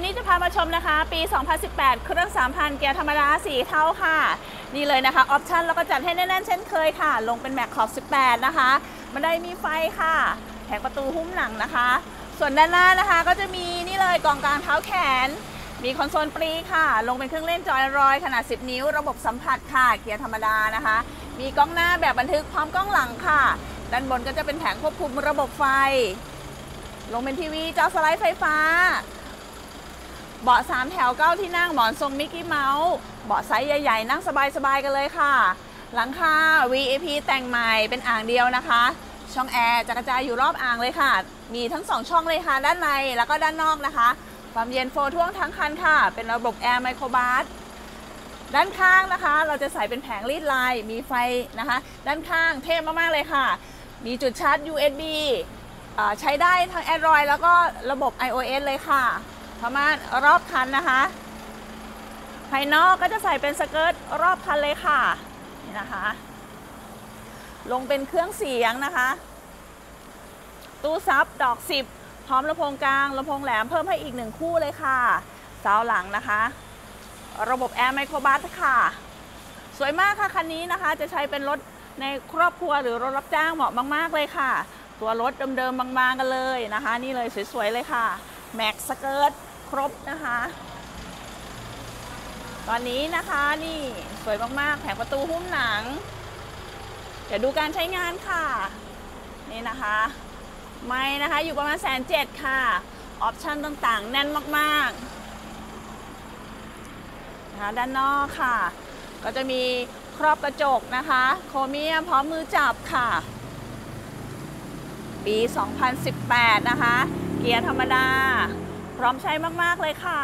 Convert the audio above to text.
วันนี้จะพามาชมนะคะ ปี 2018 เครื่อง 3,000 เกียร์ธรรมดา 4 เท่าค่ะ นี่เลยนะคะ ออปชั่นเราก็จัดให้แน่นๆเช่นเคยค่ะ ลงเป็นแม็กขอบ 18 นะคะบันได้มีไฟค่ะ แผงประตูหุ้มหนังนะคะ ส่วนด้านหน้านะคะก็จะมีนี่เลยกล่องกลางเท้าแขน มีคอนโซลปรีค่ะ ลงเป็นเครื่องเล่นจอยรอยขนาด 10 นิ้ว ระบบสัมผัสค่ะ เกียร์ธรรมดานะคะ มีกล้องหน้าแบบบันทึกพร้อมกล้องหลังค่ะ ด้านบนก็จะเป็นแผงควบคุมระบบไฟ ลงเป็นทีวีจอสไลด์ไฟฟ้า เบาะสามแถวเก้าที่นั่งหมอนทรงมิกกี้เมาส์เบาะไซส์ใหญ่ๆ นั่งสบายๆกันเลยค่ะ หลังคา VIP แต่งใหม่เป็นอ่างเดียวนะคะ ช่องแอร์จะกระจายอยู่รอบอ่างเลยค่ะ มีทั้งสองช่องเลยค่ะ ด้านในแล้วก็ด้านนอกนะคะ ความเย็น flow ทั่วทั้งคันค่ะ เป็นระบบแอร์ไมโครบัสด้านข้างนะคะ เราจะใส่เป็นแผงรีดลายมีไฟนะคะ ด้านข้างเท่มากๆเลยค่ะ มีจุดชาร์จ USB ใช้ได้ทั้ง Android แล้วก็ระบบ iOS เลยค่ะ ประมาณรอบคันนะคะ ภายนอกก็จะใส่เป็นสเกิร์ตรอบคันเลยค่ะ นี่นะคะ ลงเป็นเครื่องเสียงนะคะ ตู้ซับดอก 10 พร้อมลำโพงกลางลำโพงแหลมเพิ่มให้อีกหนึ่งคู่เลยค่ะซาหลังนะคะ ระบบแอร์ไมโครบัสค่ะ สวยมากค่ะคันนี้นะคะ จะใช้เป็นรถในครอบครัวหรือรถรับจ้างเหมาะมาก ๆ เลยค่ะ ตัวรถเดิมๆบางๆกันเลยนะคะ นี่เลยสวย ๆ เลยค่ะ แม็กสเกิร์ต ครบนะคะ ตอนนี้นะคะนี่สวยมากๆ แผงประตูหุ้มหนัง เดี๋ยวดูการใช้งานค่ะ นี่นะคะ ไมล์นะคะอยู่ประมาณแสนเจ็ดค่ะ option ต่างๆ แน่นมากๆนะคะด้านนอกค่ะ ก็จะมีครอบกระจกนะคะ โครเมียมพร้อมมือจับค่ะ ปี 2018 นะคะ เกียร์ธรรมดา พร้อมใช้มาก ๆ เลยค่ะ